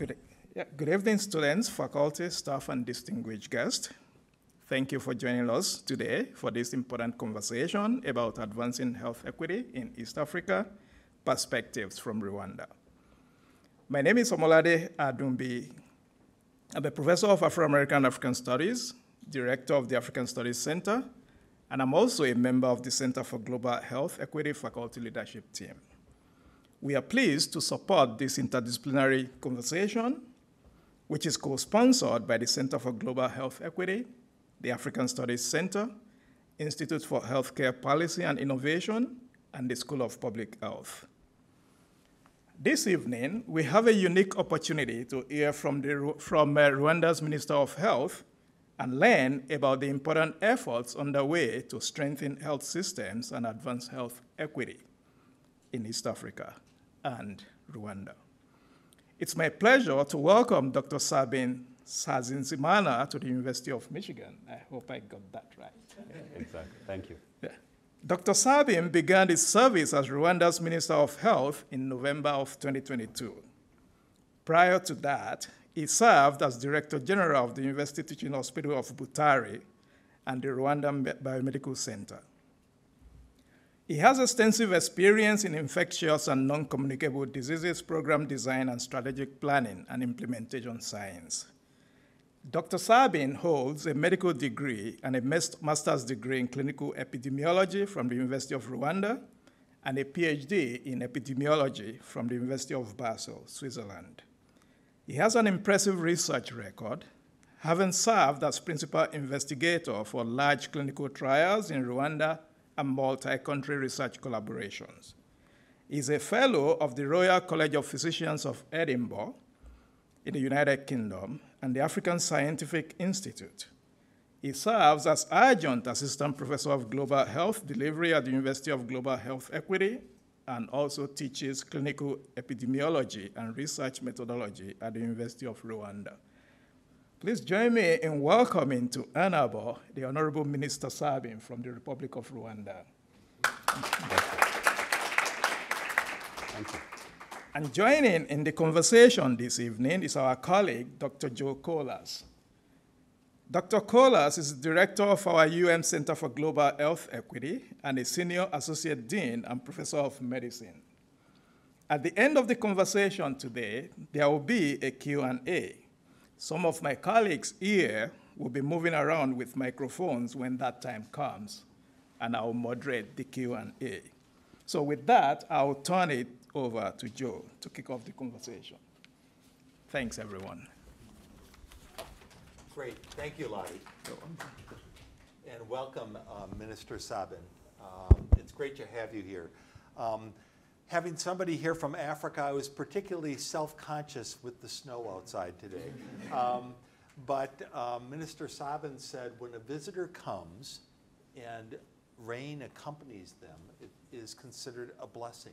Good, yeah, good evening, students, faculty, staff, and distinguished guests. Thank you for joining us today for this important conversation about advancing health equity in East Africa, perspectives from Rwanda. My name is Omolade Adunbi. I'm a professor of Afro-American African Studies, director of the African Studies Center, and I'm also a member of the Center for Global Health Equity Faculty Leadership Team. We are pleased to support this interdisciplinary conversation, which is co-sponsored by the Center for Global Health Equity, the African Studies Center, Institute for Healthcare Policy and Innovation, and the School of Public Health. This evening, we have a unique opportunity to hear from, the, from uh, Rwanda's Minister of Health and learn about the important efforts underway to strengthen health systems and advance health equity in East Africa and Rwanda. It's my pleasure to welcome Dr. Sabin Nsanzimana to the University of Michigan. I hope I got that right. exactly. Thank you. Yeah. Dr. Sabin began his service as Rwanda's Minister of Health in November of 2022. Prior to that, he served as Director General of the University Teaching Hospital of Butare and the Rwandan Biomedical Center. He has extensive experience in infectious and non-communicable diseases program design and strategic planning and implementation science. Dr. Sabin holds a medical degree and a master's degree in clinical epidemiology from the University of Rwanda and a PhD in epidemiology from the University of Basel, Switzerland. He has an impressive research record, having served as principal investigator for large clinical trials in Rwanda and multi-country research collaborations. He's a fellow of the Royal College of Physicians of Edinburgh in the United Kingdom and the African Scientific Institute. He serves as adjunct assistant professor of global health delivery at the University of Global Health Equity and also teaches clinical epidemiology and research methodology at the University of Rwanda. Please join me in welcoming to Ann Arbor the Honorable Minister Sabin from the Republic of Rwanda. Thank you. And joining in the conversation this evening is our colleague, Dr. Joe Kolars. Dr. Kolars is the director of our UM Center for Global Health Equity and a senior associate dean and professor of medicine. At the end of the conversation today, there will be a Q&A. Some of my colleagues here will be moving around with microphones when that time comes, and I'll moderate the Q&A. So with that, I'll turn it over to Joe to kick off the conversation. Thanks, everyone. Great. Thank you, Lottie. And welcome, uh, Minister Sabin. Um, it's great to have you here. Um, having somebody here from Africa, I was particularly self-conscious with the snow outside today. Um, but um, Minister Sabin said when a visitor comes and rain accompanies them, it is considered a blessing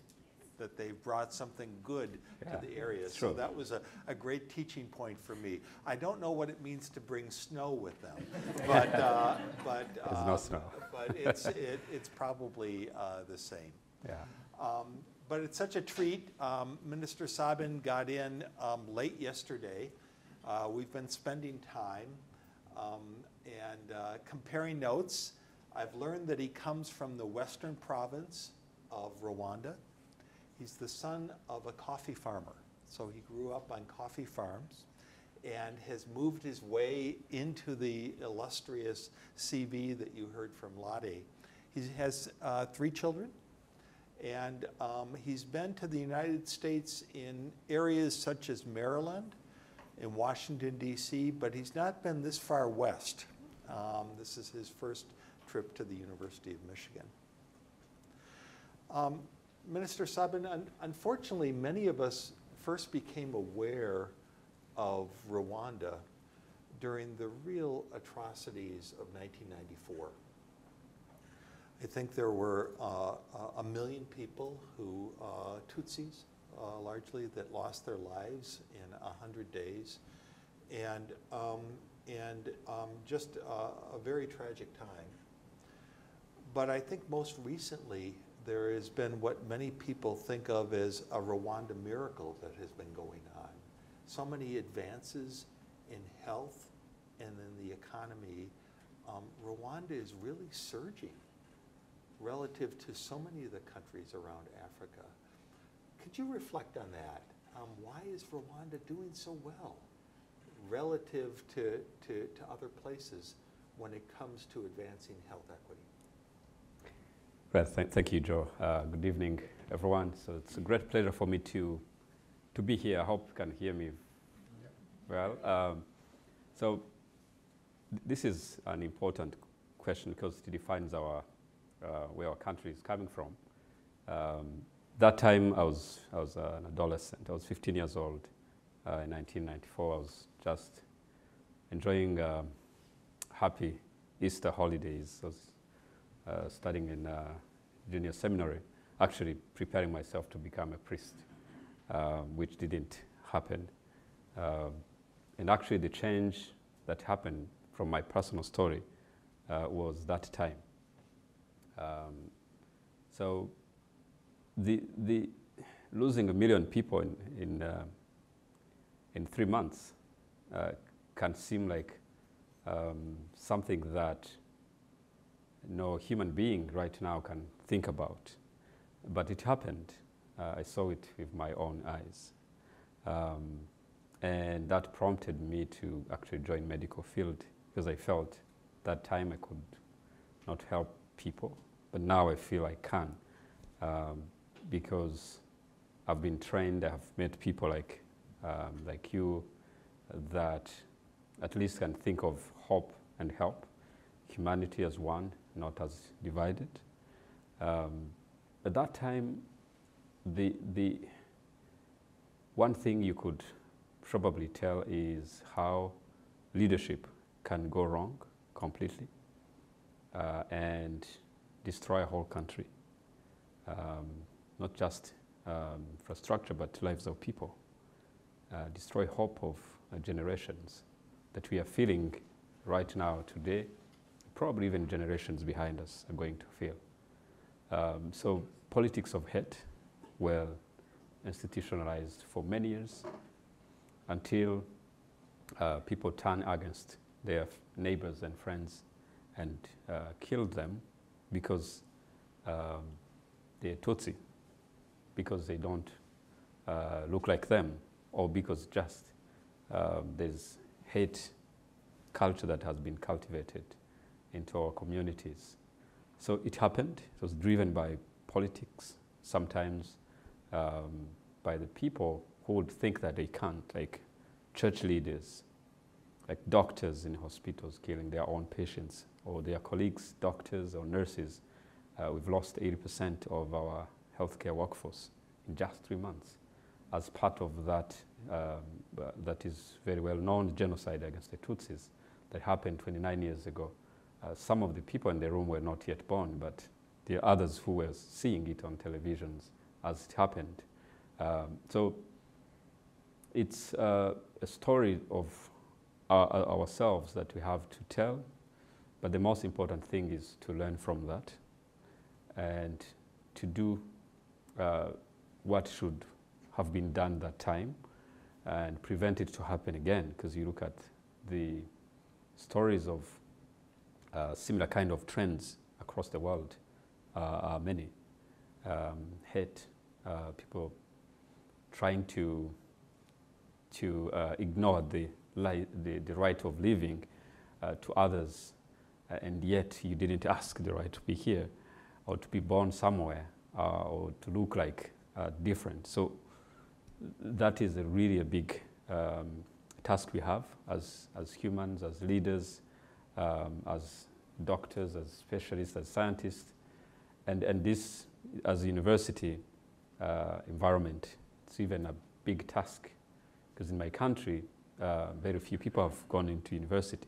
that they've brought something good yeah, to the area. So that was a, a great teaching point for me. I don't know what it means to bring snow with them, but uh, but uh, There's no snow. but it's it, it's probably uh, the same. Yeah. Um, but it's such a treat. Um, Minister Sabin got in um, late yesterday. Uh, we've been spending time um, and uh, comparing notes. I've learned that he comes from the western province of Rwanda. He's the son of a coffee farmer. So he grew up on coffee farms and has moved his way into the illustrious CV that you heard from Lade. He has uh, three children, and um, he's been to the United States in areas such as Maryland and Washington, D.C., but he's not been this far west. Um, this is his first trip to the University of Michigan. Um, Minister Sabin, un unfortunately, many of us first became aware of Rwanda during the real atrocities of 1994. I think there were uh, a million people who, uh, Tutsis uh, largely, that lost their lives in 100 days. And, um, and um, just a very tragic time. But I think most recently, there has been what many people think of as a Rwanda miracle that has been going on. so many advances in health and in the economy, um, Rwanda is really surging relative to so many of the countries around Africa. Could you reflect on that? Um, why is Rwanda doing so well relative to, to, to other places when it comes to advancing health equity? Well, th- thank you, Joe. Uh, good evening, everyone. So it's a great pleasure for me to to be here. I hope you can hear me well. Um, so th- this is an important question because it defines our where our country is coming from. Um, that time, I was I was uh, an adolescent. I was 15 years old uh, in 1994. I was just enjoying um, happy Easter holidays. I was uh, studying in uh, junior seminary, actually preparing myself to become a priest, uh, which didn't happen. Um, and actually, the change that happened from my personal story uh, was that time. Um, so, the, the losing a million people in, in, uh, in three months uh, can seem like um, something that no human being right now can think about. But it happened. Uh, I saw it with my own eyes. Um, and that prompted me to actually join medical field because I felt that time I could not help people, but now I feel I can um, because I've been trained. I have met people like um, like you that at least can think of hope and help humanity as one, not as divided. Um, at that time, the, the one thing you could probably tell is how leadership can go wrong completely uh, and destroy a whole country. Um, not just um, infrastructure, but lives of people. Uh, destroy hope of uh, generations that we are feeling right now today probably even generations behind us are going to feel. Um, so politics of hate were institutionalized for many years until uh, people turned against their neighbors and friends and uh, killed them because um, they're Tutsi, because they don't uh, look like them, or because just um, there's hate culture that has been cultivated into our communities. So it happened. It was driven by politics, sometimes um, by the people who would think that they can't, like church leaders, like doctors in hospitals killing their own patients, or their colleagues, doctors or nurses. Uh, we've lost 80% of our healthcare workforce in just three months as part of that, um, uh, that is very well known genocide against the Tutsis that happened 29 years ago. Uh, some of the people in the room were not yet born, but are others who were seeing it on televisions as it happened. Um, so it's uh, a story of our, ourselves that we have to tell, but the most important thing is to learn from that and to do uh, what should have been done that time and prevent it to happen again because you look at the stories of uh, similar kind of trends across the world uh, are many. Um, hate, uh, people trying to, to uh, ignore the, the, the, right of living uh, to others, and yet you didn't ask the right to be here or to be born somewhere or to look like different. So that is a really a big um, task we have as, as humans, as leaders, um, as doctors, as specialists, as scientists, and, and this, as a university uh, environment, it's even a big task because in my country, uh, very few people have gone into university.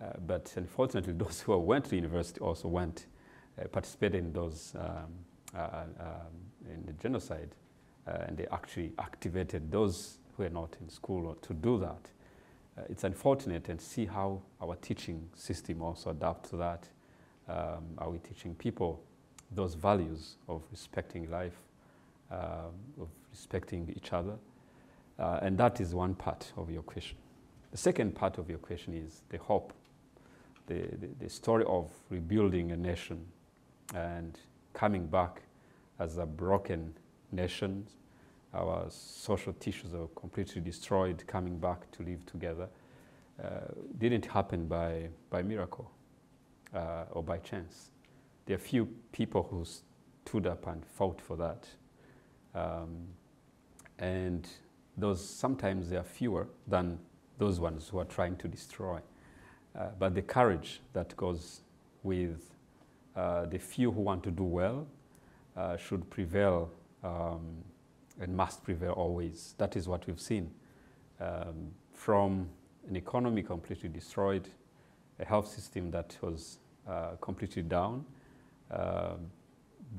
Uh, but unfortunately, those who went to university also went, uh, participated in those, um, uh, um, in the genocide, uh, and they actually activated those who were not in school to do that uh, it's unfortunate and see how our teaching system also adapts to that. Um, are we teaching people those values of respecting life, um, of respecting each other? Uh, and that is one part of your question. The second part of your question is the hope, the, the, the story of rebuilding a nation and coming back as a broken nation. Our social tissues are completely destroyed, coming back to live together. Uh, didn't happen by, by miracle uh, or by chance. There are few people who stood up and fought for that. Um, and those sometimes they are fewer than those ones who are trying to destroy. Uh, but the courage that goes with uh, the few who want to do well uh, should prevail um, and must prevail always. That is what we've seen. Um, from an economy completely destroyed, a health system that was uh, completely down, uh,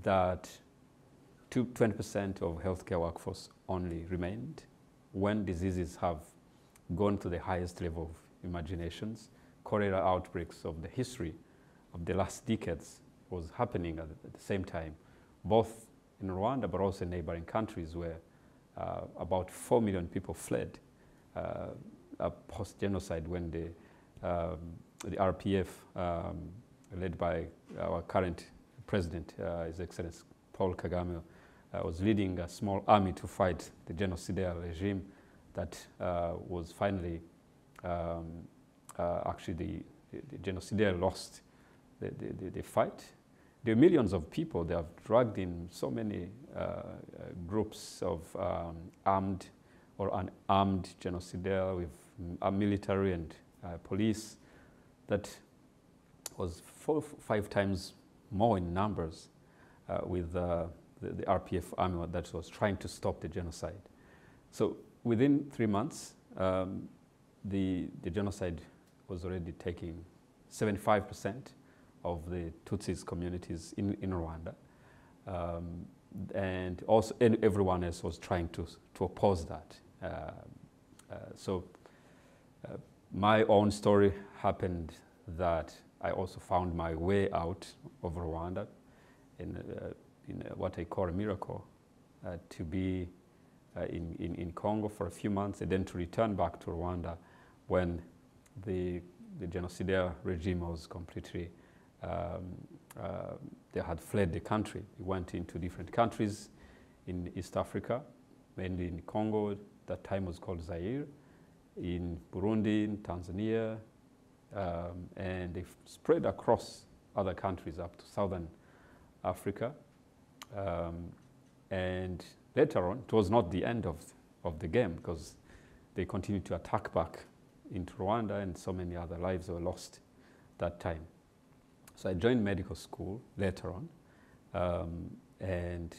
that 20% of healthcare workforce only remained when diseases have gone to the highest level of imaginations. Cholera outbreaks of the history of the last decades was happening at, the same time, both in Rwanda but also in neighboring countries where uh, about 4 million people fled uh, post-genocide when the, um, the RPF, um, led by our current president, uh, His Excellency Paul Kagame, uh, was leading a small army to fight the genocidal regime that uh, was finally, um, uh, actually the, the, the genocidal lost the, the, the, fight. There are millions of people, they have dragged in so many uh, groups of um, armed or unarmed genocidal with a military and uh, police that was four, five times more in numbers uh, with uh, the, the, RPF army that was trying to stop the genocide. So within three months, um, the, the genocide was already taking 75% of the Tutsis communities in, in Rwanda. Um, and also and everyone else was trying to, to oppose that. Uh, uh, so uh, my own story happened that I also found my way out of Rwanda uh, in what I call a miracle, uh, to be uh, in, in, in Congo for a few months and then to return back to Rwanda when the, the genocidal regime was completely, um, uh, they had fled the country. We went into different countries in East Africa, mainly in Congo, that time was called Zaire, in Burundi, in Tanzania, um, and they spread across other countries up to southern Africa. Um, and later on, it was not the end of, of the game because they continued to attack back into Rwanda and so many other lives were lost that time. So I joined medical school later on um, and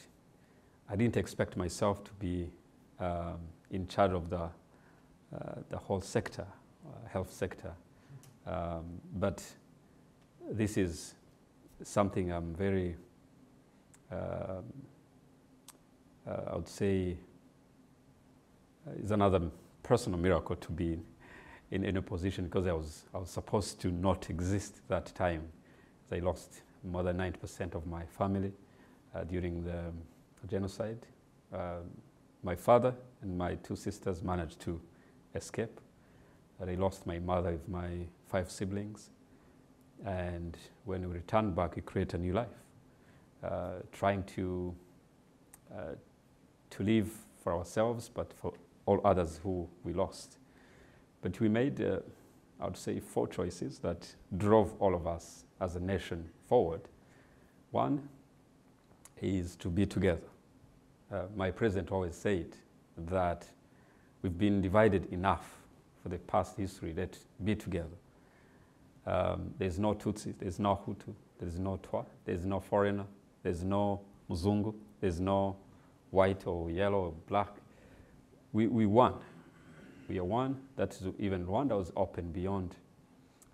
I didn't expect myself to be um, in charge of the, uh, the whole sector, uh, health sector. Um, but this is something I'm very, uh, I would say, uh, is another personal miracle to be in, in a position because I was, I was supposed to not exist that time. I lost more than 90% of my family uh, during the genocide. Um, my father and my two sisters managed to escape. I lost my mother with my five siblings. And when we returned back, we created a new life, uh, trying to, uh, to live for ourselves, but for all others who we lost. But we made, uh, I would say, four choices that drove all of us as a nation forward. One is to be together. Uh, my president always said that we've been divided enough for the past history, let's be together. Um, there's no Tutsi, there's no Hutu, there's no Twa, there's no foreigner, there's no Muzungu, there's no white or yellow or black. We, we won. We are one. That's even Rwanda was open beyond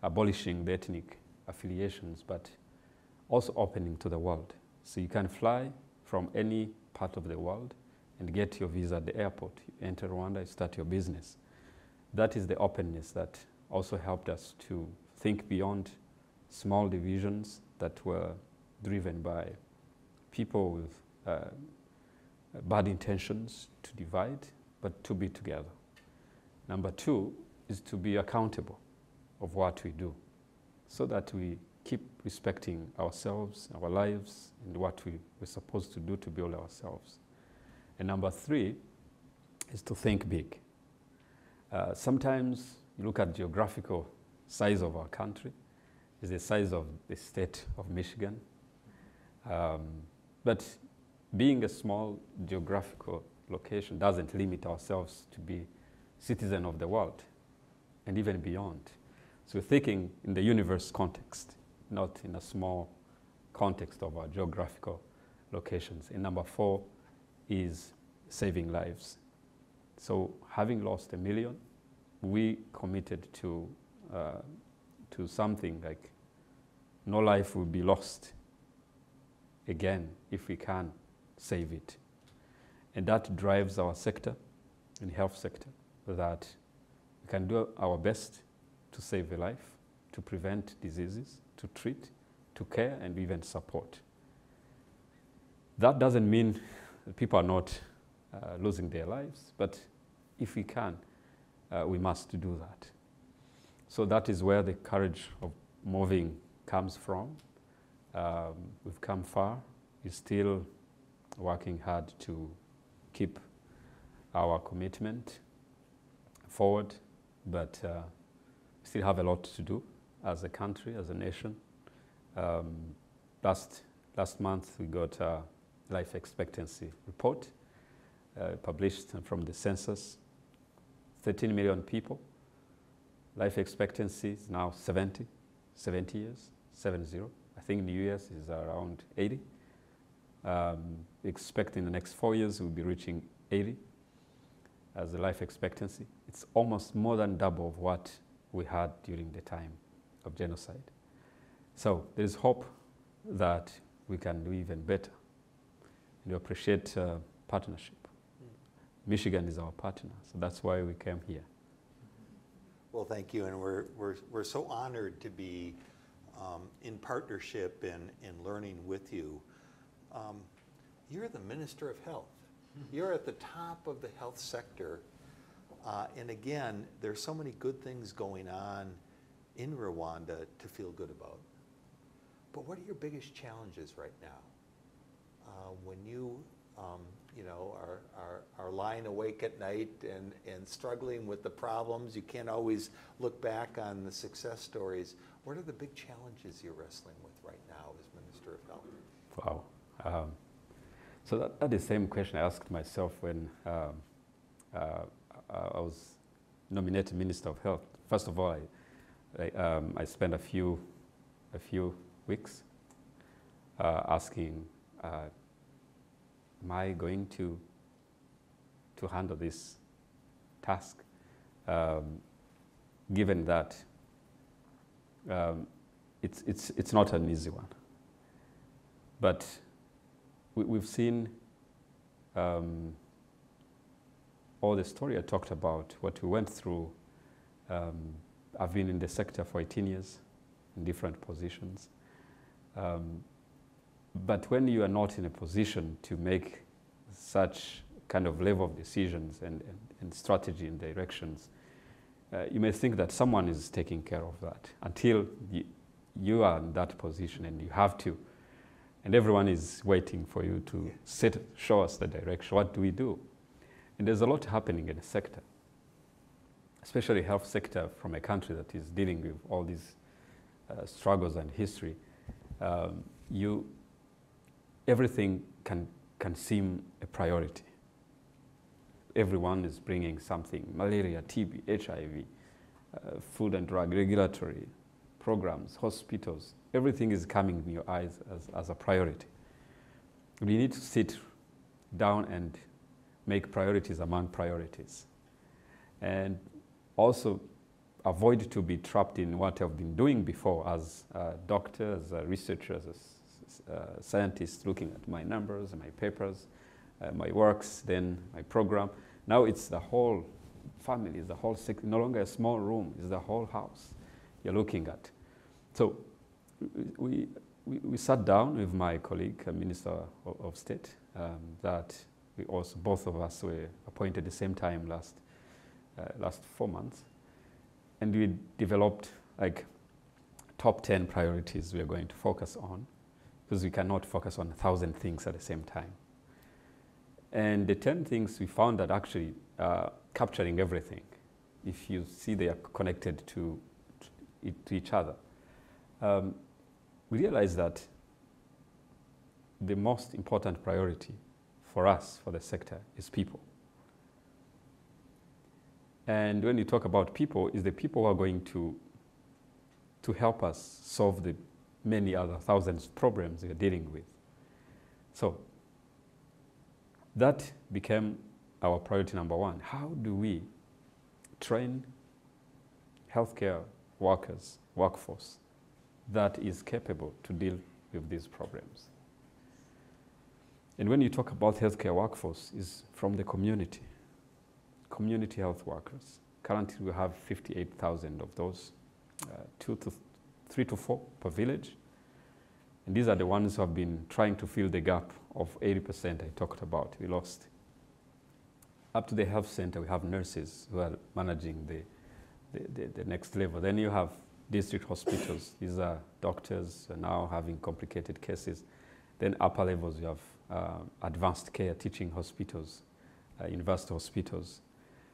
abolishing the ethnic affiliations, but also opening to the world. So you can fly from any part of the world and get your visa at the airport. You enter Rwanda, you start your business. That is the openness that also helped us to think beyond small divisions that were driven by people with uh, bad intentions to divide, but to be together. Number two is to be accountable of what we do so that we keep respecting ourselves, our lives, and what we, we're supposed to do to build ourselves. And number three is to think big. Uh, sometimes you look at geographical size of our country, is the size of the state of Michigan. Um, but being a small geographical location doesn't limit ourselves to be citizen of the world and even beyond. So thinking in the universe context, not in a small context of our geographical locations. And number four is saving lives. So having lost a million, we committed to, uh, to something like no life will be lost again if we can save it. And that drives our sector, in health sector, that we can do our best to save a life, to prevent diseases, to treat, to care, and even support. That doesn't mean that people are not uh, losing their lives, but if we can, uh, we must do that. So that is where the courage of moving comes from. Um, we've come far. We're still working hard to keep our commitment forward, but uh, still have a lot to do as a country, as a nation. Um, last, last month, we got a life expectancy report uh, published from the census. 13 million people. Life expectancy is now 70, 70 years, 70. I think in the US is around 80. Um, expect in the next four years we'll be reaching 80 as a life expectancy. It's almost more than double of what we had during the time of genocide. So there is hope that we can do even better. And we appreciate uh, partnership. Michigan is our partner, so that's why we came here. Well, thank you, and we're, we're, we're so honored to be um, in partnership and, and learning with you. Um, you're the Minister of Health. You're at the top of the health sector. Uh, and again, there's so many good things going on in Rwanda to feel good about. But what are your biggest challenges right now? Uh, when you um, you know, are, are, are lying awake at night and, and struggling with the problems. You can't always look back on the success stories. What are the big challenges you're wrestling with right now as Minister of Health? Wow. Um, so that, that's the same question I asked myself when um, uh, I was nominated Minister of Health. First of all, I, I, um, I spent a few, a few weeks uh, asking uh, am I going to, to handle this task? Um, given that um, it's, it's, it's not an easy one. But we, have seen um, all the story I talked about, what we went through. Um, I've been in the sector for 18 years in different positions. Um, but when you are not in a position to make such kind of level of decisions and, and, and strategy and directions, uh, you may think that someone is taking care of that until you, you are in that position and you have to. And everyone is waiting for you to set, show us the direction. What do we do? And there's a lot happening in the sector, especially health sector from a country that is dealing with all these uh, struggles and history. Um, you, everything can, can seem a priority. Everyone is bringing something malaria, TB, HIV, uh, food and drug regulatory programs, hospitals, everything is coming in your eyes as, as a priority. We need to sit down and make priorities among priorities. And also avoid to be trapped in what I've been doing before as a doctor, as a researcher, as a uh, scientists looking at my numbers, my papers, uh, my works, then my program. Now it's the whole family, it's the whole, no longer a small room, it's the whole house you're looking at. So we, we, we sat down with my colleague, a Minister of, of State, um, that We also, both of us were appointed at the same time last, uh, last four months. And we developed like top 10 priorities we are going to focus on because we cannot focus on a thousand things at the same time. And the 10 things we found that actually uh, capturing everything, if you see they are connected to, to each other, um, we realized that the most important priority for us, for the sector, is people. And when you talk about people, is the people who are going to, to help us solve the many other thousands of problems we are dealing with. So that became our priority number one. How do we train healthcare workers, workforce, that is capable to deal with these problems? And when you talk about healthcare workforce, is from the community, community health workers. Currently, we have 58,000 of those, uh, two to three to four per village. And these are the ones who have been trying to fill the gap of 80% I talked about, we lost. Up to the health center, we have nurses who are managing the, the, the, the next level. Then you have district hospitals. These are doctors are now having complicated cases. Then upper levels, you have uh, advanced care teaching hospitals, uh, university hospitals.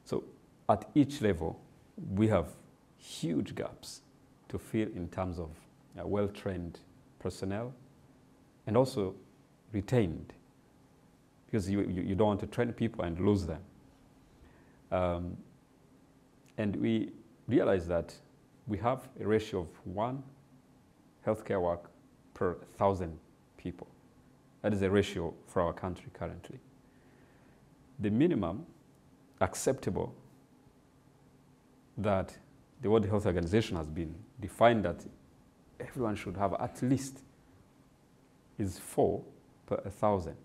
So at each level, we have huge gaps to fill in terms of uh, well-trained personnel and also retained because you, you, you, don't want to train people and lose them. Um, and we realize that we have a ratio of one healthcare work per thousand people. That is a ratio for our country currently. The minimum acceptable that the World Health Organization has been defined that everyone should have at least is four per thousand.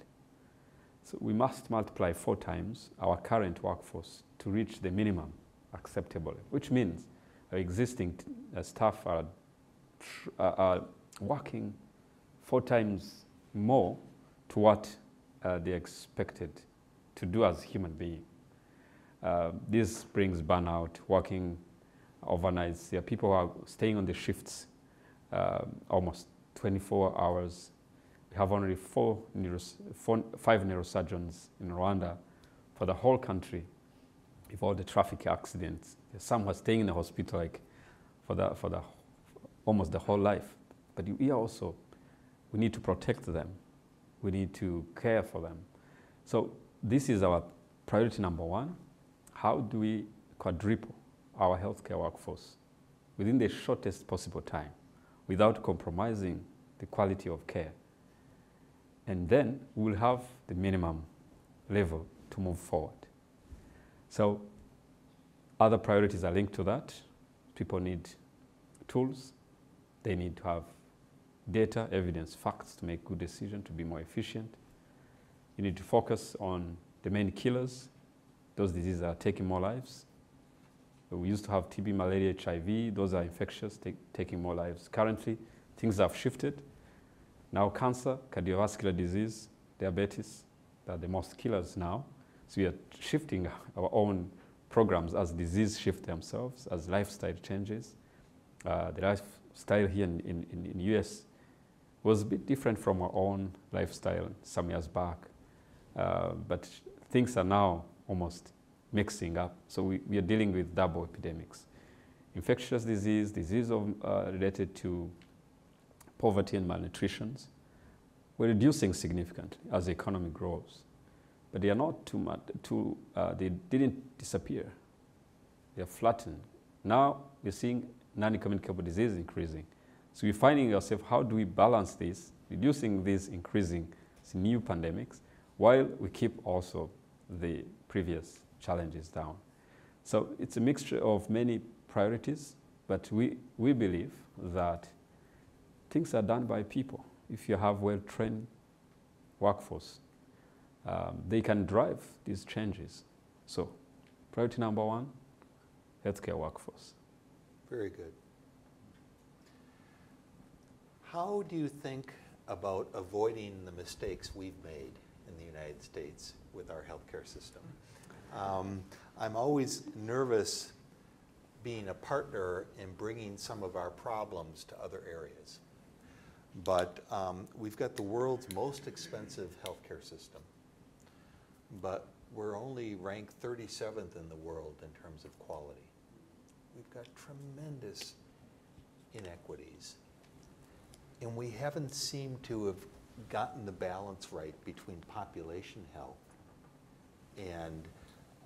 So we must multiply four times our current workforce to reach the minimum acceptable, which means our existing uh, staff are, are working four times more to what uh, they're expected to do as human being. Uh, this brings burnout, working overnights. There are people who are staying on the shifts uh, almost 24 hours. We have only four, neuros four, five neurosurgeons in Rwanda for the whole country with all the traffic accidents. Some are staying in the hospital like for the, for the, almost the whole life. But we also, we need to protect them we need to care for them. So this is our priority number one. How do we quadruple our healthcare workforce within the shortest possible time without compromising the quality of care? And then we'll have the minimum level to move forward. So other priorities are linked to that. People need tools. They need to have data, evidence, facts to make good decisions, to be more efficient. You need to focus on the main killers. Those diseases are taking more lives. We used to have TB, malaria, HIV. Those are infectious, take, taking more lives. Currently, things have shifted. Now cancer, cardiovascular disease, diabetes, are the most killers now. So we are shifting our own programs as disease shift themselves, as lifestyle changes. Uh, the lifestyle here in, in, in US was a bit different from our own lifestyle some years back. Uh, but things are now almost mixing up. So we, we, are dealing with double epidemics. Infectious disease, disease of, uh, related to poverty and malnutrition, we're reducing significantly as the economy grows. But they are not too much, too, uh, they didn't disappear. They are flattened. Now we're seeing non-communicable disease increasing. So we're finding ourselves, how do we balance this, reducing these increasing new pandemics, while we keep also the previous challenges down. So it's a mixture of many priorities, but we, we believe that things are done by people. If you have well-trained workforce, um, they can drive these changes. So priority number one, healthcare workforce. Very good. How do you think about avoiding the mistakes we've made in the United States with our healthcare system. Um, I'm always nervous being a partner in bringing some of our problems to other areas. But um, we've got the world's most expensive healthcare system. But we're only ranked 37th in the world in terms of quality. We've got tremendous inequities. And we haven't seemed to have gotten the balance right between population health and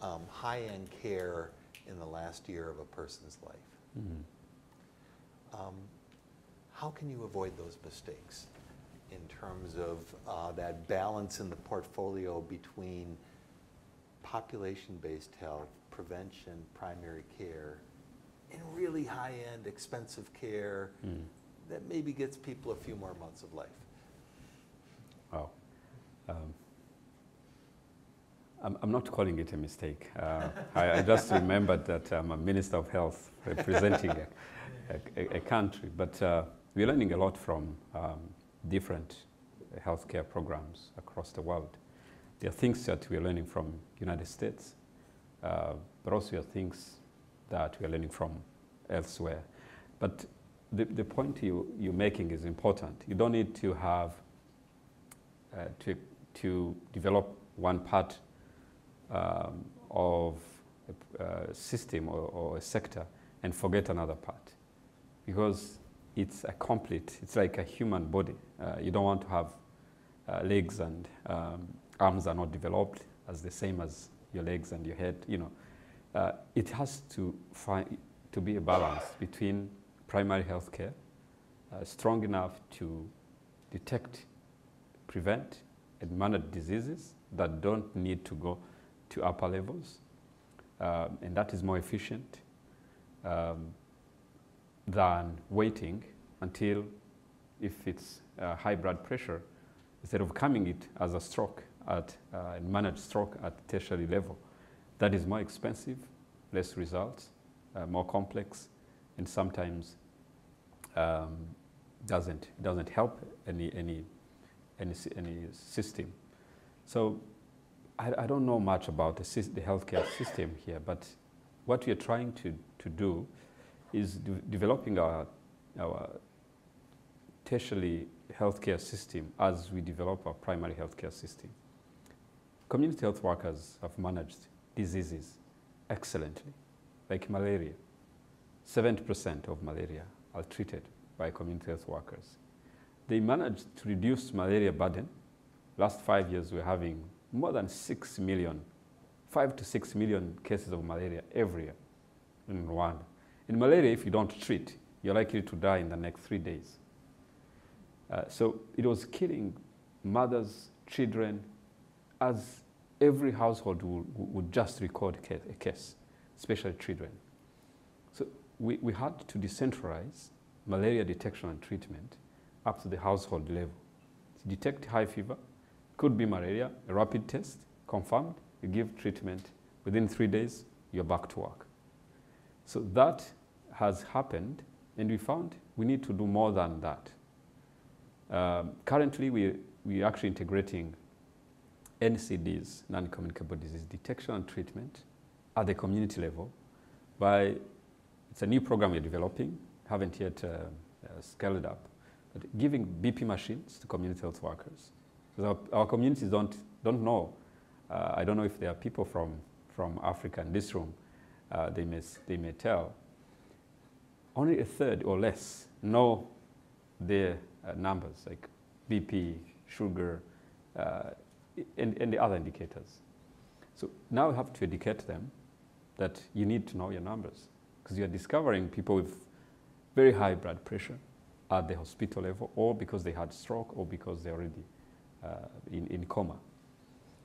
um, high-end care in the last year of a person's life. Um, how can you avoid those mistakes in terms of uh, that balance in the portfolio between population-based health, prevention, primary care, and really high-end, expensive care Mm. that maybe gets people a few more months of life? Wow. Um, I'm, I'm not calling it a mistake. Uh, I, I just remembered that I'm a Minister of Health representing a, a, a country, but uh, we're learning a lot from um, different healthcare programs across the world. There are things that we're learning from United States, uh, but also there are things that we're learning from elsewhere. But the, the point you, you're making is important. You don't need to have uh, to, to develop one part um, of a uh, system or, or, a sector and forget another part because it's a complete, it's like a human body. Uh, you don't want to have uh, legs and um, arms are not developed as the same as your legs and your head, you know. Uh, it has to, find, to be a balance between primary health care, uh, strong enough to detect prevent and manage diseases that don't need to go to upper levels, um, and that is more efficient um, than waiting until, if it's uh, high blood pressure, instead of coming it as a stroke at uh, and manage stroke at tertiary level, that is more expensive, less results, uh, more complex, and sometimes um, doesn't doesn't help any any any, any system. So I, I don't know much about the, the, healthcare system here, but what we are trying to, to do is de developing our, our tertiary healthcare system as we develop our primary healthcare system. Community health workers have managed diseases excellently, like malaria. 70% of malaria are treated by community health workers they managed to reduce malaria burden. Last five years, we're having more than 6 million, 5 to 6 million cases of malaria every year in Rwanda. In malaria, if you don't treat, you're likely to die in the next three days. Uh, so it was killing mothers, children, as every household would, would just record a case, especially children. So we, we had to decentralize malaria detection and treatment up to the household level. To detect high fever, could be malaria, a rapid test, confirmed, you give treatment. Within three days, you're back to work. So that has happened, and we found we need to do more than that. Um, currently, we, we're actually integrating NCDs, non-communicable disease detection and treatment, at the community level by, it's a new program we're developing, haven't yet uh, uh, scaled up, but giving BP machines to community health workers. Because our, our communities don't, don't know. Uh, I don't know if there are people from, from Africa in this room. Uh, they, may, they may tell. Only a third or less know their uh, numbers, like BP, sugar, uh, and, and the other indicators. So now we have to educate them that you need to know your numbers because you're discovering people with very high blood pressure, at the hospital level or because they had stroke or because they're already in, in coma.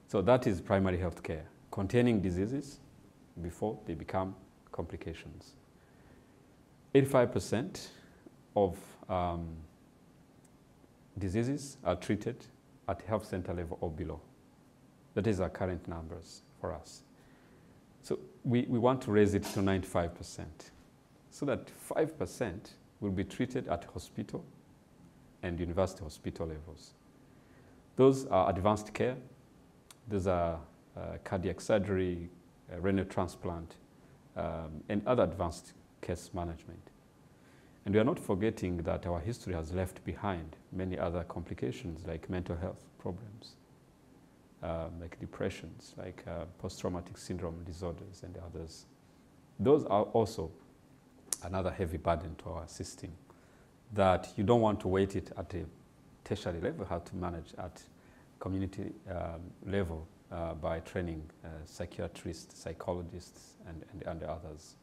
So that is primary health care, containing diseases before they become complications. 85% of um, diseases are treated at health center level or below. That is our current numbers for us. So we, we want to raise it to 95%, so that 5% will be treated at hospital and university hospital levels. Those are advanced care, Those are uh, cardiac surgery, uh, renal transplant, um, and other advanced case management. And we are not forgetting that our history has left behind many other complications like mental health problems, um, like depressions, like uh, post-traumatic syndrome disorders and others. Those are also another heavy burden to our system that you don't want to wait it at a tertiary level, how to manage at community um, level uh, by training uh, psychiatrists, psychologists, and, and, and others.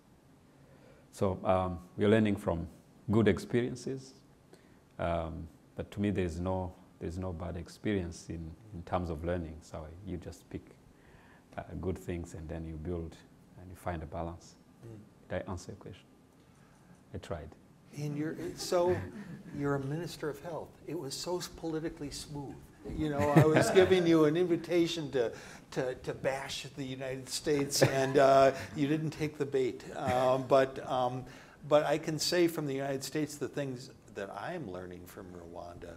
So um, we're learning from good experiences, um, but to me there's no, there's no bad experience in, in terms of learning. So you just pick uh, good things and then you build and you find a balance. Mm. Did I answer your question? I tried. And you're, so you're a minister of health. It was so politically smooth. You know, I was giving you an invitation to, to, to bash the United States, and uh, you didn't take the bait. Um, but, um, but I can say from the United States, the things that I'm learning from Rwanda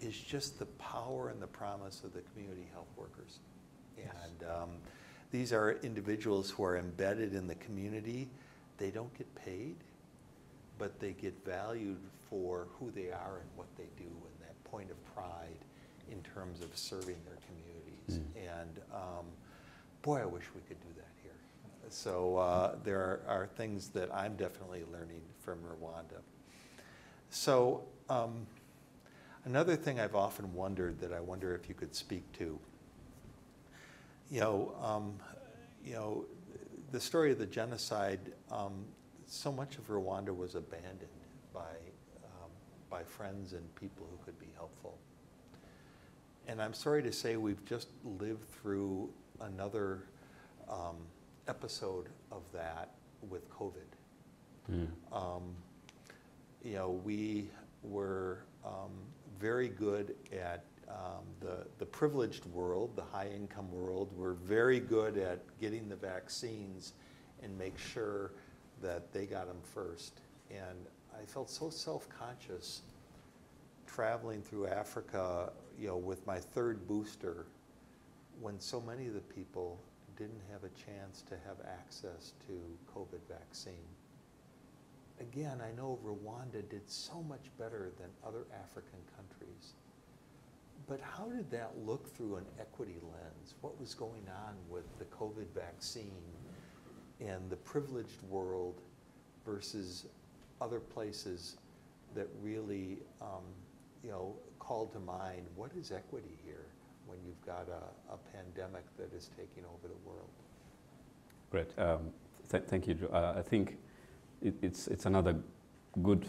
is just the power and the promise of the community health workers. Yes. And um, these are individuals who are embedded in the community. They don't get paid, but they get valued for who they are and what they do and that point of pride in terms of serving their communities. Mm. And um, boy, I wish we could do that here. So uh, there are, are, things that I'm definitely learning from Rwanda. So um, another thing I've often wondered that I wonder if you could speak to, you know, um, you know, the story of the genocide, um, so much of Rwanda was abandoned by, um, by friends and people who could be helpful. And I'm sorry to say we've just lived through another um, episode of that with COVID. Mm. Um, you know, we were um, very good at um, the, the privileged world, the high income world. We're very good at getting the vaccines and make sure that they got them first. And I felt so self conscious traveling through Africa, you know, with my third booster, when so many of the people didn't have a chance to have access to COVID vaccine. Again, I know Rwanda did so much better than other African countries. But how did that look through an equity lens? What was going on with the COVID vaccine and the privileged world versus other places that really um, you know, called to mind what is equity here when you've got a, a pandemic that is taking over the world? Great. Um, th thank you. Uh, I think it, it's, it's another good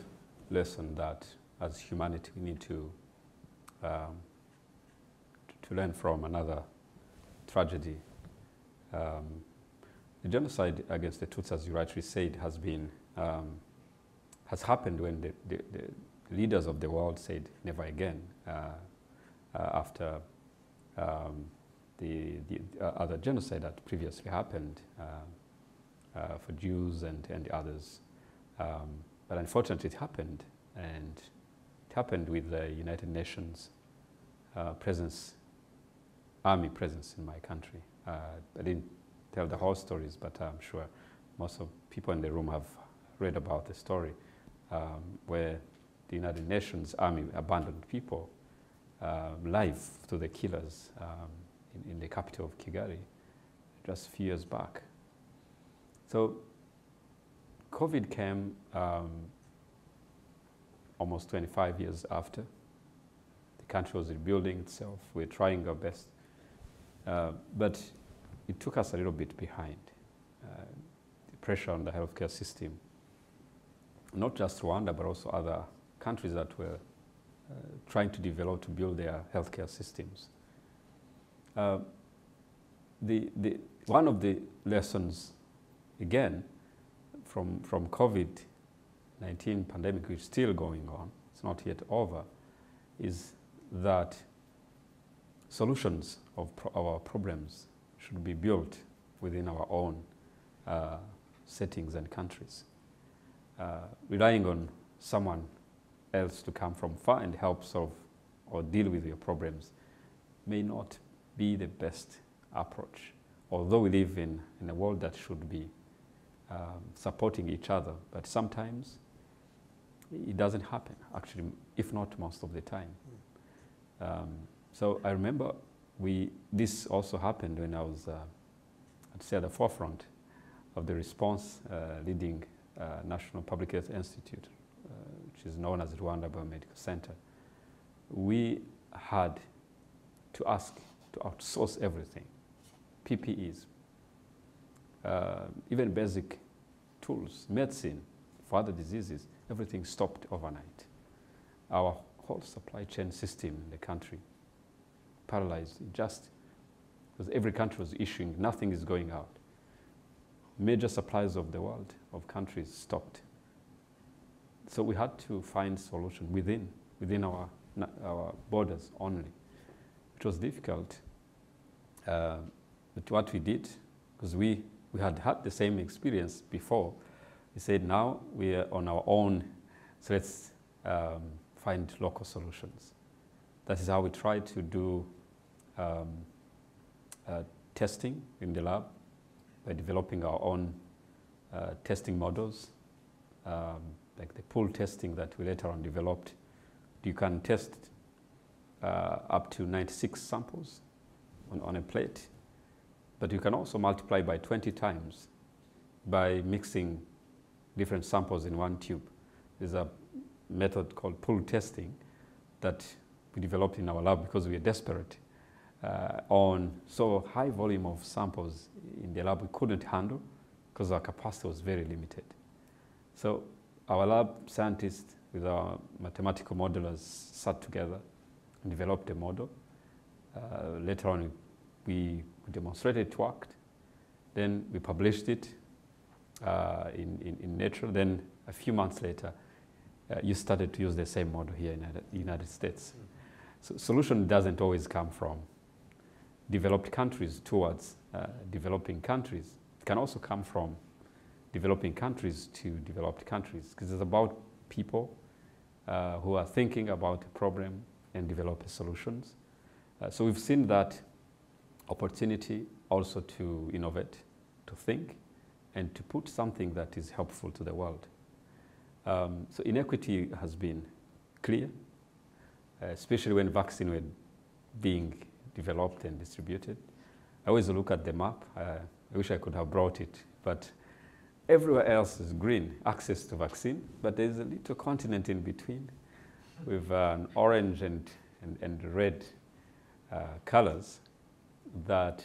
lesson that as humanity we need to, um, to learn from another tragedy. Um, the genocide against the Tutsis, as you rightly said, has been um, has happened when the, the, the, leaders of the world said never again uh, uh, after um, the, the uh, other genocide that previously happened for Jews and, and others. Um, but unfortunately, it happened, and it happened with the United Nations uh, presence, army presence in my country. Uh, I didn't tell the whole stories, but I'm sure most of people in the room have read about the story um, where the United Nations Army abandoned people um, live to the killers um, in, in, the capital of Kigali just a few years back. So COVID came um, almost 25 years after. The country was rebuilding itself. We're trying our best. Uh, but it took us a little bit behind. Uh, the pressure on the healthcare system, not just Rwanda, but also other countries that were uh, trying to develop to build their healthcare systems. Uh, the, the, one of the lessons, again, from, from COVID-19 pandemic, which is still going on, it's not yet over, is that solutions of pro our problems should be built within our own uh, settings and countries. Uh, relying on someone else to come from far and help solve or deal with your problems may not be the best approach. Although we live in, in a world that should be um, supporting each other, but sometimes it doesn't happen, actually, if not most of the time. Um, so I remember we, this also happened when I was, uh, I'd say, at the forefront of the response uh, leading uh, National Public Health Institute, uh, which is known as Rwanda Biomedical Center. We had to ask to outsource everything, PPEs, uh, even basic tools, medicine for other diseases, everything stopped overnight. Our whole supply chain system in the country paralyzed just because every country was issuing, nothing is going out. Major supplies of the world, of countries, stopped. So we had to find solution within, within our, our borders only. It was difficult, uh, but what we did, because we, we had had the same experience before, we said now we are on our own, so let's um, find local solutions. That is how we try to do um, uh, testing in the lab by developing our own uh, testing models, um, like the pool testing that we later on developed. You can test uh, up to 96 samples on, on a plate, but you can also multiply by 20 times by mixing different samples in one tube. There's a method called pool testing that we developed in our lab because we are desperate uh, on so high volume of samples in the lab we couldn't handle because our capacity was very limited. So our lab scientists with our mathematical modelers sat together and developed a model. Uh, later on we demonstrated it worked. Then we published it uh, in, in, in, Nature. Then a few months later, uh, you started to use the same model here in the United States. Mm -hmm. So solution doesn't always come from developed countries towards uh, developing countries. It can also come from developing countries to developed countries because it's about people uh, who are thinking about a problem and develop solutions. Uh, so we've seen that opportunity also to innovate, to think, and to put something that is helpful to the world. Um, so inequity has been clear, especially when vaccine were being developed and distributed. I always look at the map. Uh, I wish I could have brought it, but everywhere else is green, access to vaccine, but there's a little continent in between with uh, an orange and, and, and red uh, colors that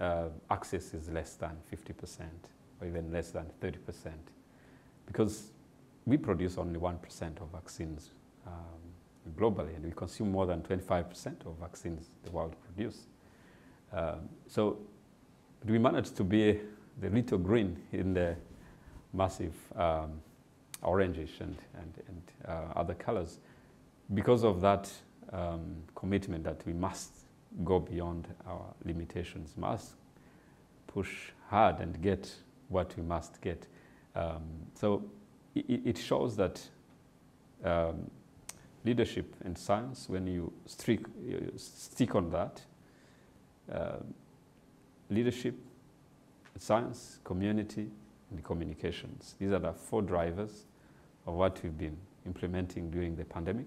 uh, access is less than 50% or even less than 30% because we produce only 1% of vaccines um, globally, and we consume more than 25% of vaccines the world produces. Um, so we managed to be the little green in the massive um, orangish and, and, and uh, other colors because of that um, commitment that we must go beyond our limitations, must push hard and get what we must get. Um, so it, it, shows that um, leadership and science, when you stick, you stick on that, uh, leadership, science, community, and communications. These are the four drivers of what we've been implementing during the pandemic.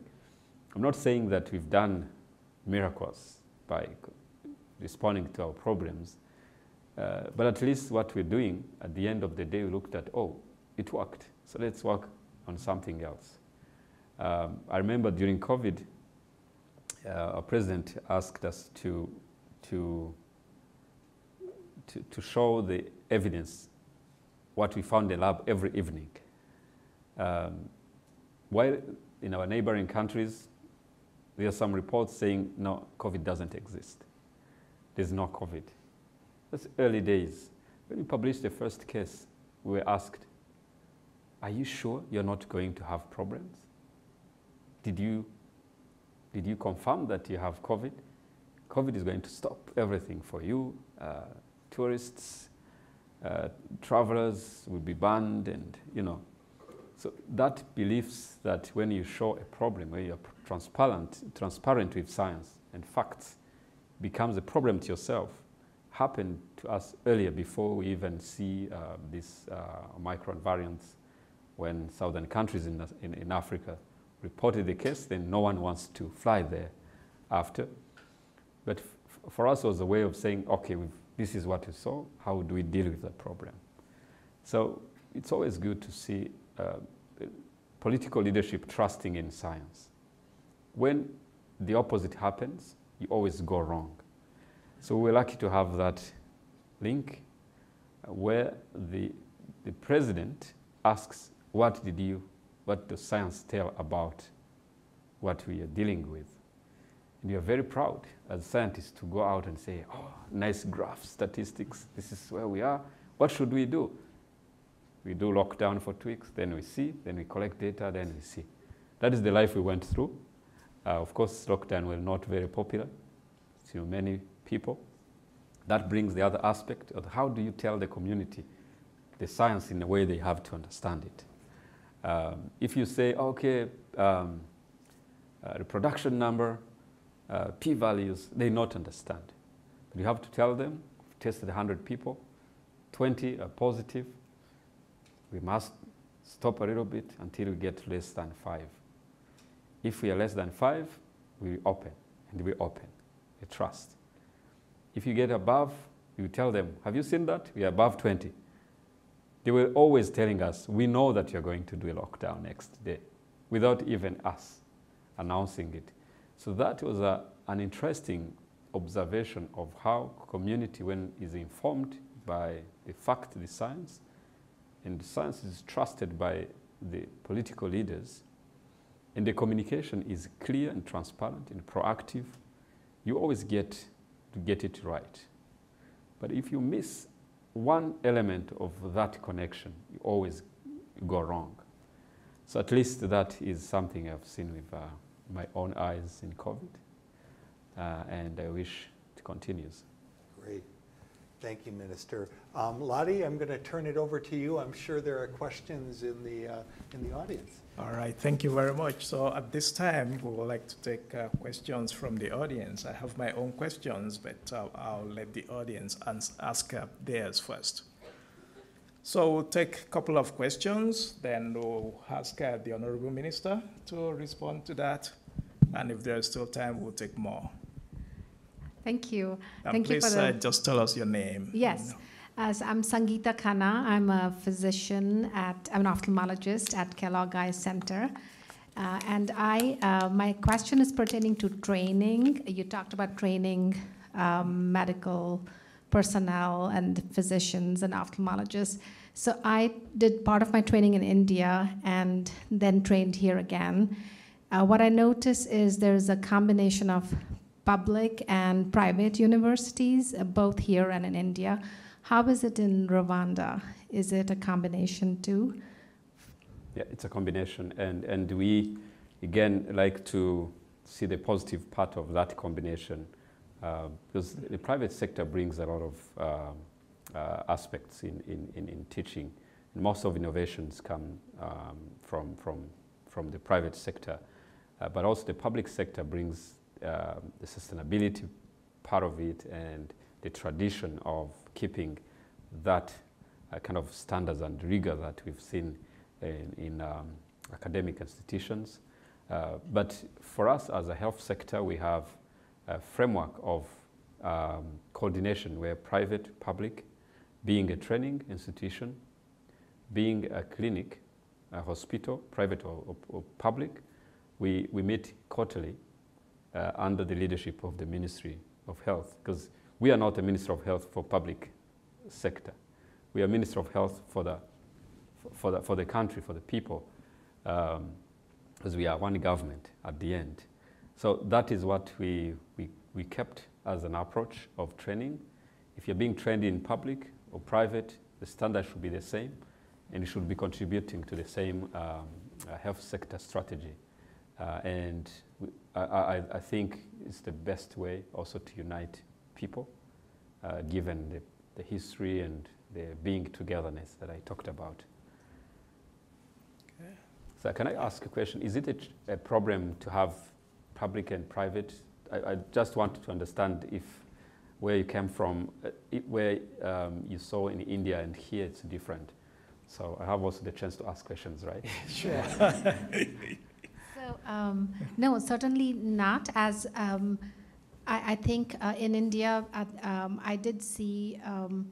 I'm not saying that we've done miracles by responding to our problems, uh, but at least what we're doing at the end of the day, we looked at, oh, it worked, so let's work on something else. Um, I remember during COVID, uh, our president asked us to, to, to, to, show the evidence, what we found in the lab every evening. Um, while in our neighboring countries, there are some reports saying, no, COVID doesn't exist. There's no COVID. That's early days. When we published the first case, we were asked, are you sure you're not going to have problems? Did you, did you confirm that you have COVID? COVID is going to stop everything for you. Uh, tourists, uh, travelers will be banned and, you know. So that beliefs that when you show a problem, when you're transparent, transparent with science and facts, becomes a problem to yourself, happened to us earlier before we even see uh, uh, Omicron variants when southern countries in, in, in, Africa reported the case, then no one wants to fly there after. But for us, it was a way of saying, okay, this is what we saw, how do we deal with the problem? So it's always good to see uh, political leadership trusting in science. When the opposite happens, you always go wrong. So we're lucky to have that link where the, the president asks, what did you, what does science tell about what we are dealing with? And you're very proud as scientists to go out and say, oh, nice graph, statistics, this is where we are. What should we do? We do lockdown for two weeks, then we see, then we collect data, then we see. That is the life we went through. Uh, of course, lockdown was not very popular to many people. That brings the other aspect of how do you tell the community the science in a way they have to understand it. Um, if you say, okay, um, uh, reproduction number, uh, p-values, they not understand. But you have to tell them, we've tested 100 people, 20 are positive, we must stop a little bit until we get less than five. If we are less than five, we open, and we open, we trust. If you get above, you tell them, have you seen that? We are above 20. They were always telling us, we know that you're going to do a lockdown next day, without even us announcing it. So that was a, an interesting observation of how community, when is informed by the fact, the science, and the science is trusted by the political leaders, and the communication is clear and transparent and proactive, you always get to get it right. But if you miss one element of that connection, you always go wrong. So at least that is something I've seen with uh, my own eyes in COVID, uh, and I wish it continues. Great. Thank you, Minister. Um, Lottie, I'm going to turn it over to you. I'm sure there are questions in the, uh, in the audience. All right, thank you very much. So at this time, we would like to take uh, questions from the audience. I have my own questions, but uh, I'll let the audience ask uh, theirs first. So we'll take a couple of questions, then we'll ask uh, the Honorable Minister to respond to that. And if there's still time, we'll take more. Thank you. And Thank please you for the... uh, just tell us your name. Yes. As I'm Sangeeta Khanna. I'm a physician at, I'm an ophthalmologist at Kellogg Eye Center. Uh, and I, uh, my question is pertaining to training. You talked about training um, medical personnel and physicians and ophthalmologists. So I did part of my training in India and then trained here again. Uh, what I notice is there's a combination of public and private universities, uh, both here and in India. How is it in Rwanda? Is it a combination too? Yeah, it's a combination, and and we again like to see the positive part of that combination uh, because the private sector brings a lot of uh, uh, aspects in, in, in, in, teaching. And most of innovations come um, from, from, from the private sector, uh, but also the public sector brings um, the sustainability part of it and the tradition of keeping that uh, kind of standards and rigor that we've seen in, in um, academic institutions. Uh, but for us as a health sector, we have a framework of um, coordination where private, public, being a training institution, being a clinic, a hospital, private or, or, or public, we, we meet quarterly uh, under the leadership of the Ministry of Health, because we are not a Minister of Health for public sector. We are Minister of Health for the, for the, for the country, for the people, um, because we are one government at the end. So that is what we, we, we kept as an approach of training. If you're being trained in public or private, the standard should be the same, and it should be contributing to the same um, uh, health sector strategy. Uh, and I, I, I, think it's the best way also to unite people, uh, given the, the history and the being togetherness that I talked about. Okay. So can I ask a question? Is it a, a problem to have public and private? I, I, just wanted to understand if where you came from, uh, it, where um, you saw in India and here it's different. So I have also the chance to ask questions, right? Sure. Um, no, certainly not. As um, I, I think uh, in India, uh, um, I did see um,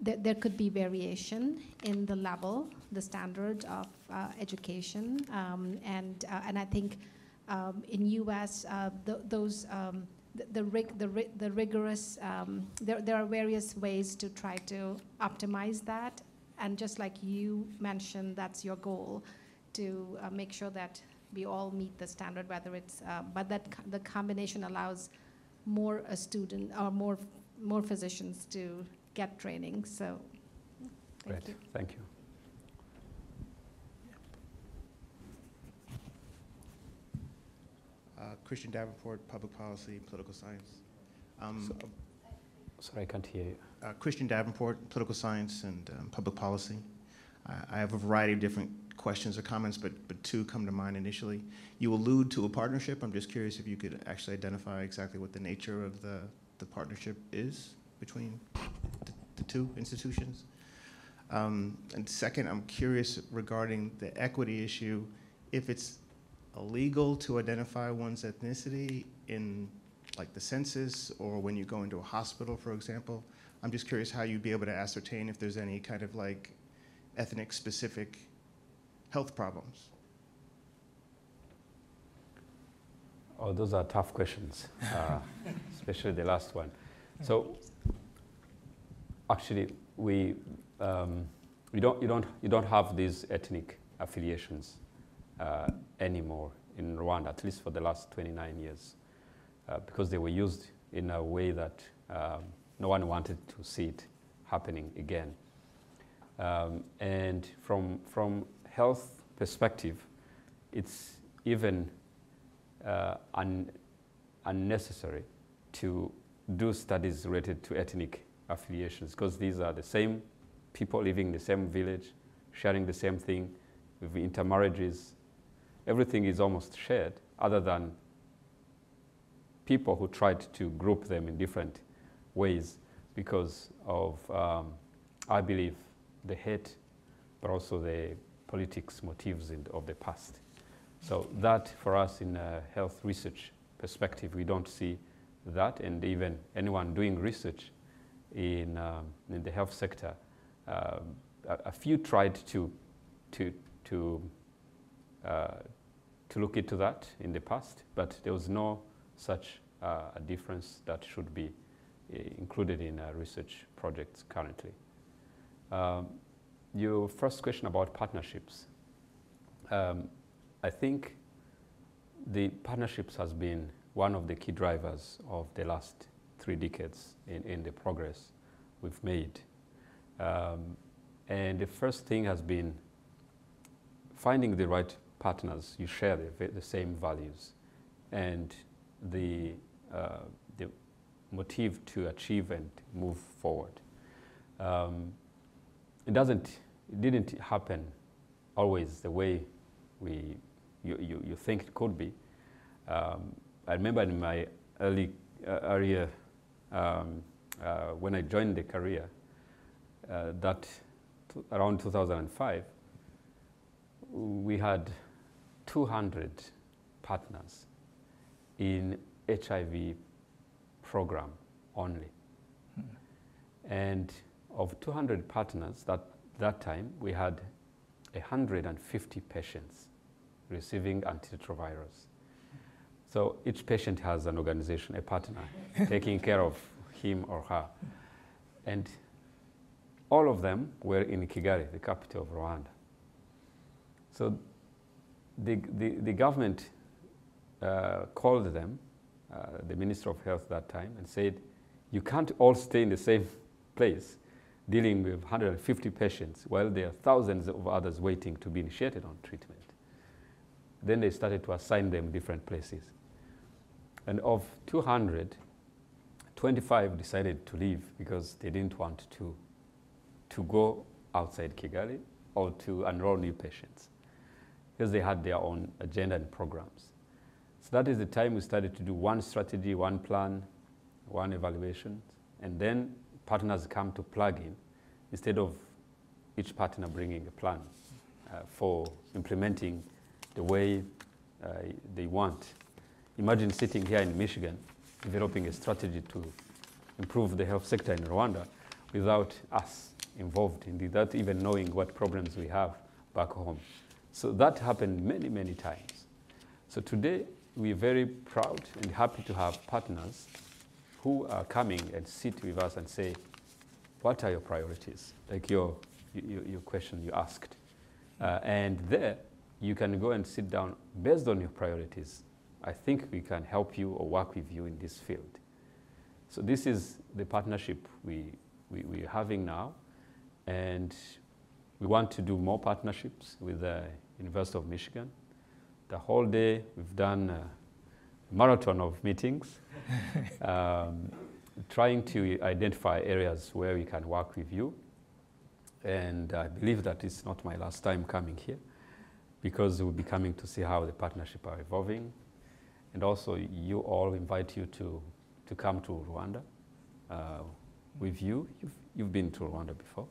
that there could be variation in the level, the standard of uh, education, um, and uh, and I think um, in U.S. Uh, th- those the rig- the, the rigorous um, there there are various ways to try to optimize that, and just like you mentioned, that's your goal to uh, make sure that we all meet the standard, whether it's, uh, but that co- the combination allows more a student or more more physicians to get training. So, thank Great, you. thank you. Uh, Christian Davenport, Public Policy, Political Science. Um, Sorry, I can't hear you. uh, Christian Davenport, Political Science and um, Public Policy. I- I have a variety of different questions or comments, but, but two come to mind initially. You allude to a partnership. I'm just curious if you could actually identify exactly what the nature of the, the partnership is between the, the two institutions. Um, and second, I'm curious regarding the equity issue, if it's illegal to identify one's ethnicity in like the census or when you go into a hospital, for example. I'm just curious how you'd be able to ascertain if there's any kind of like ethnic specific health problems. Oh, those are tough questions, uh, especially the last one. So, actually, we um, we don't you don't you don't have these ethnic affiliations uh, anymore in Rwanda, at least for the last 29 years, uh, because they were used in a way that um, no one wanted to see it happening again. Um, and from from health perspective, it's even uh, un- unnecessary to do studies related to ethnic affiliations because these are the same people living in the same village, sharing the same thing, with intermarriages. Everything is almost shared, other than people who tried to group them in different ways because of, um, I believe, the hate, but also the politics motives in, of the past. So that, for us, in a health research perspective, we don't see that, and even anyone doing research in, um, in the health sector, um, a, few tried to, to, to, uh, to look into that in the past, but there was no such uh, a difference that should be uh, included in uh, research projects currently. Um, your first question about partnerships. Um, I think the partnerships has been one of the key drivers of the last three decades in, in the progress we've made. Um, and the first thing has been finding the right partners. You share the, the same values and the, uh, the motive to achieve and move forward. Um, it doesn't, it didn't happen always the way we, you, you, you think it could be. Um, I remember in my early uh, area, um, uh, when I joined the career, uh, that around 2005, we had 200 partners in HIV program only. And of 200 partners that, that time, we had 150 patients receiving antiretrovirals. So each patient has an organization, a partner, taking care of him or her. And all of them were in Kigali, the capital of Rwanda. So the, the, the government uh, called them, uh, the Minister of Health that time, and said, You can't all stay in the same place dealing with 150 patients while there are thousands of others waiting to be initiated on treatment. Then they started to assign them different places. And of 200, 25 decided to leave because they didn't want to, to go outside Kigali or to enroll new patients because they had their own agenda and programs. So that is the time we started to do one strategy, one plan, one evaluation, and then partners come to plug in instead of each partner bringing a plan uh, for implementing the way uh, they want. Imagine sitting here in Michigan, developing a strategy to improve the health sector in Rwanda without us involved in without even knowing what problems we have back home. So that happened many, many times. So today, we're very proud and happy to have partners who are coming and sit with us and say, what are your priorities? Like your, your, your question you asked. Uh, and there, you can go and sit down based on your priorities. I think we can help you or work with you in this field. So this is the partnership we, we, we're having now. And we want to do more partnerships with the University of Michigan. The whole day we've done a marathon of meetings, um, trying to identify areas where we can work with you. And I believe that it's not my last time coming here because we'll be coming to see how the partnership are evolving. And also you all invite you to, to come to Rwanda uh, with you. You've, you've been to Rwanda before.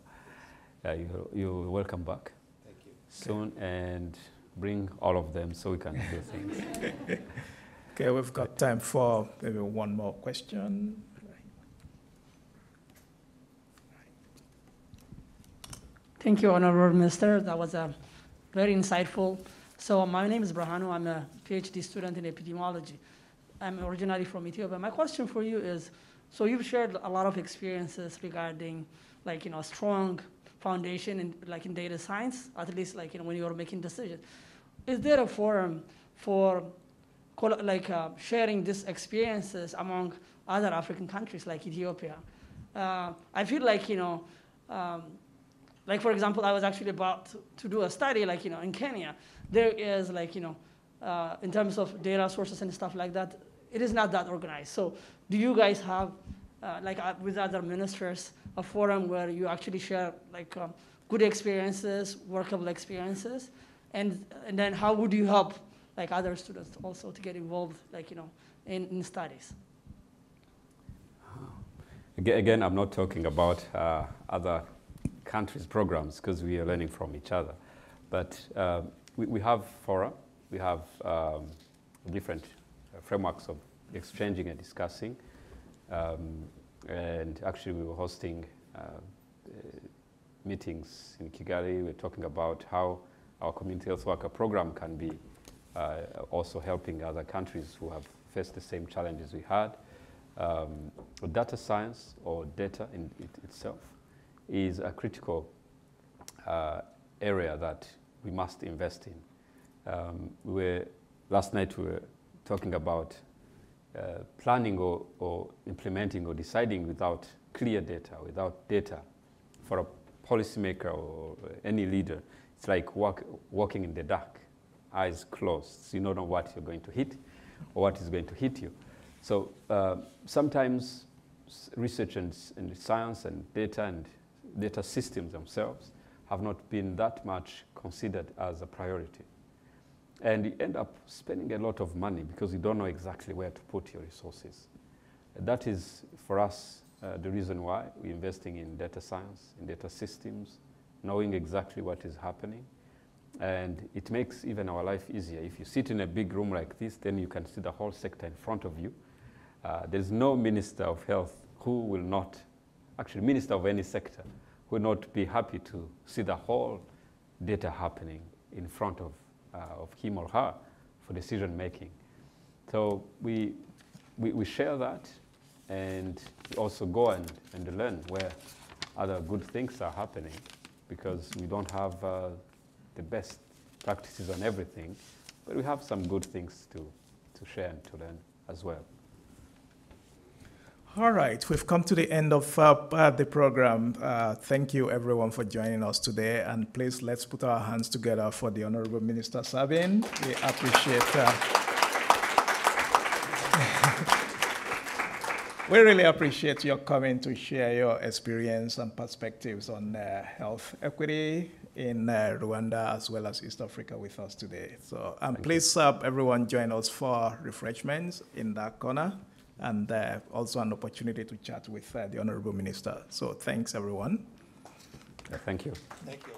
Uh, you, you're welcome back Thank you. soon and bring all of them so we can do things. Okay, we've got time for maybe one more question. Thank you, Honorable Minister. That was a very insightful. So uh, my name is Brahanu. I'm a PhD student in epidemiology. I'm originally from Ethiopia. My question for you is, so you've shared a lot of experiences regarding, like you know, a strong foundation in like in data science, at least like you know when you're making decisions. Is there a forum for like uh, sharing these experiences among other African countries like Ethiopia? Uh, I feel like you know. Um, like for example, I was actually about to, do a study, like you know, in Kenya, there is like you know, uh, in terms of data sources and stuff like that, it is not that organized. So, do you guys have, uh, like uh, with other ministers, a forum where you actually share like um, good experiences, workable experiences, and and then how would you help like other students also to get involved, like you know, in, in studies? Again, I'm not talking about uh, other countries' programs because we are learning from each other. But uh, we, we have fora, we have um, different frameworks of exchanging and discussing. Um, and actually, we were hosting uh, meetings in Kigali. We're talking about how our community health worker program can be uh, also helping other countries who have faced the same challenges we had. Um, data science or data in it itself is a critical uh, area that we must invest in. Um, we were, last night we were talking about uh, planning or, or implementing or deciding without clear data, without data for a policymaker or any leader. It's like walk, walking in the dark, eyes closed. So you don't know what you're going to hit or what is going to hit you. So uh, sometimes research and, and science and data and data systems themselves have not been that much considered as a priority. And you end up spending a lot of money because you don't know exactly where to put your resources. That is, for us, uh, the reason why we're investing in data science, in data systems, knowing exactly what is happening. And it makes even our life easier. If you sit in a big room like this, then you can see the whole sector in front of you. Uh, there's no minister of health who will not, actually, minister of any sector, will not be happy to see the whole data happening in front of, uh, of him or her for decision making. So we, we, we share that and also go and, and learn where other good things are happening because we don't have uh, the best practices on everything, but we have some good things to, to share and to learn as well. All right, we've come to the end of uh, uh, the program. Uh, thank you, everyone, for joining us today. And please, let's put our hands together for the Honorable Minister Sabin. We appreciate. Uh, we really appreciate your coming to share your experience and perspectives on uh, health equity in uh, Rwanda as well as East Africa with us today. So, and please, uh, everyone, join us for refreshments in that corner. and uh, also an opportunity to chat with uh, the Honorable Minister. So thanks, everyone. Yeah, thank you. Thank you.